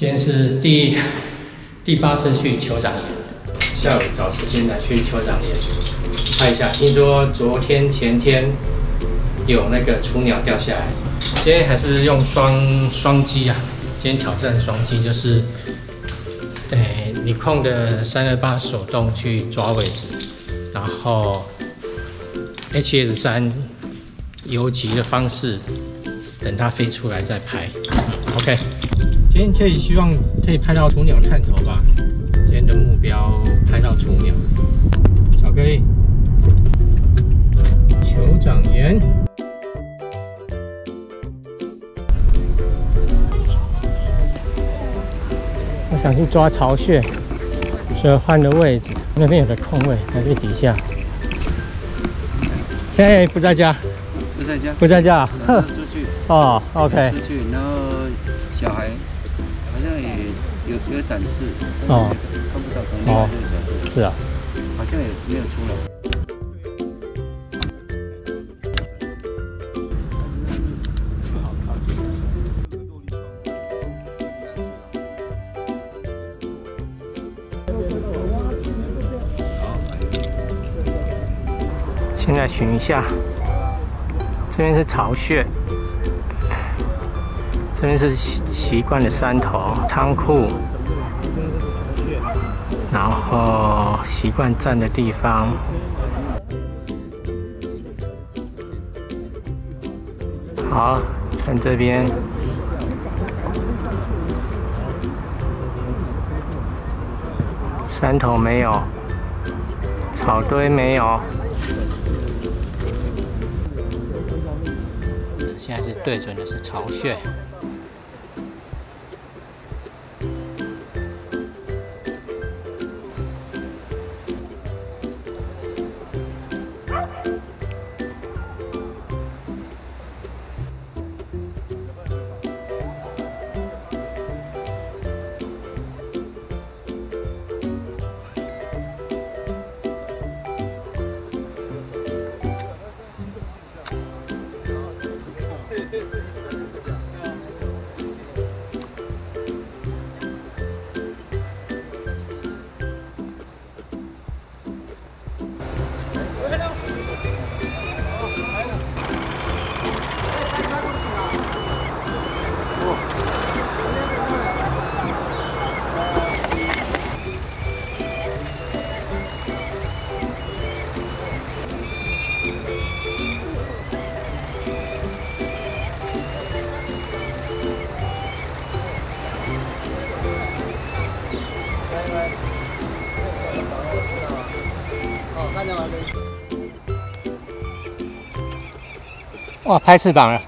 今天是第第八次去酋长岩，下午找时间来去酋长岩拍一下。听说昨天前天有那个雏鸟掉下来，今天还是用双双击啊。今天挑战双击，就是诶你控的三二八手动去抓位置，然后 H S 三游击的方式，等它飞出来再拍。OK。今天可以希望可以拍到雏鸟探头吧。今天的目标拍到雏鸟。巧克力，酋长岩。我想去抓巢穴，所以换的位置，那边有个空位，在这底下。现在不在家。不在家。不在家。出去。哦，OK。出去，然后小孩。有有展示哦，看不到从另外这个角度，是啊，好像也没有出来。现在寻一下，这边是巢穴。这边是习习惯的山头仓库，然后习惯站的地方。好，趁这边山头没有，草堆没有，现在是对准的是巢穴。哇，拍翅膀了！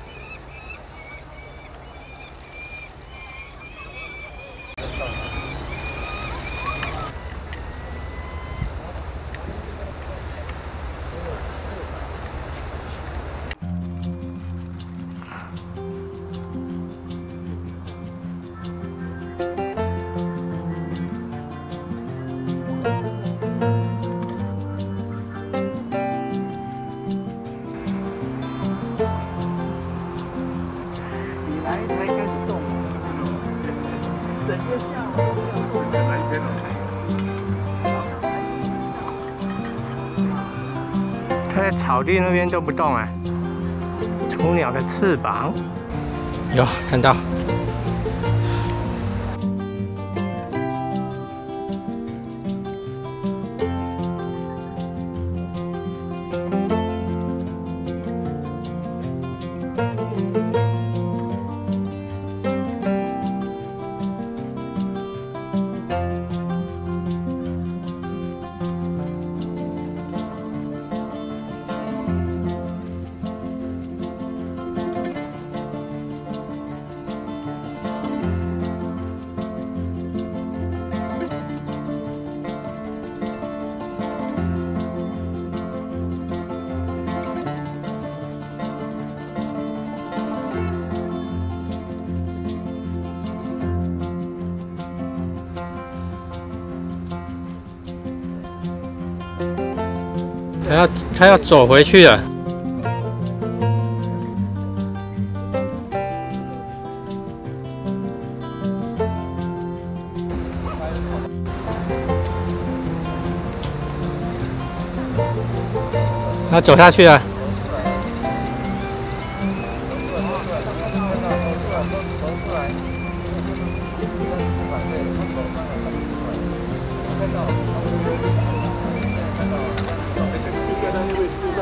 草地那边都不动哎，雏鸟的翅膀，有看到。他要他要走回去了。他走下去了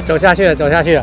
走下去，走下去。